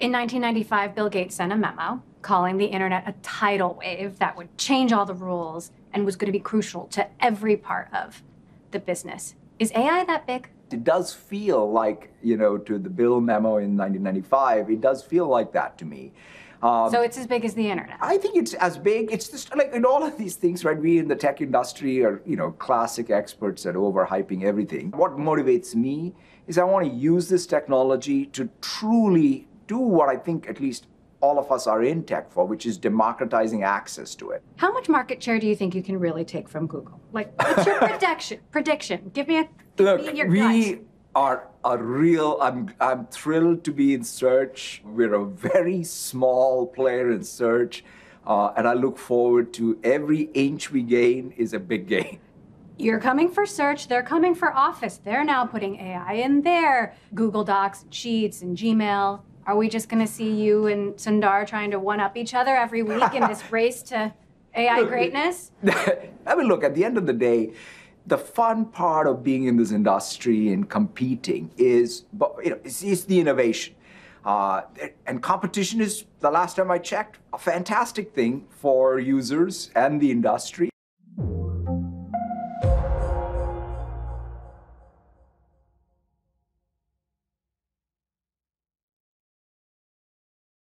In 1995, Bill Gates sent a memo calling the internet a tidal wave that would change all the rules and was going to be crucial to every part of the business. Is AI that big? It does feel like, you know, to the Bill memo in 1995, it does feel like that to me. Um, so it's as big as the internet. I think it's as big. It's just like in all of these things, right? We in the tech industry are, you know, classic experts at overhyping everything. What motivates me is I want to use this technology to truly do what I think at least all of us are in tech for, which is democratizing access to it. How much market share do you think you can really take from Google? Like, what's your prediction? Prediction. Give me a give look. Me your we gut. are a real. I'm I'm thrilled to be in search. We're a very small player in search, uh, and I look forward to every inch we gain is a big gain. You're coming for search, they're coming for office. They're now putting AI in their Google Docs, Sheets, and Gmail. Are we just going to see you and Sundar trying to one up each other every week in this race to AI greatness? I mean, look, at the end of the day, the fun part of being in this industry and competing is, you know, is, is the innovation. Uh, and competition is, the last time I checked, a fantastic thing for users and the industry.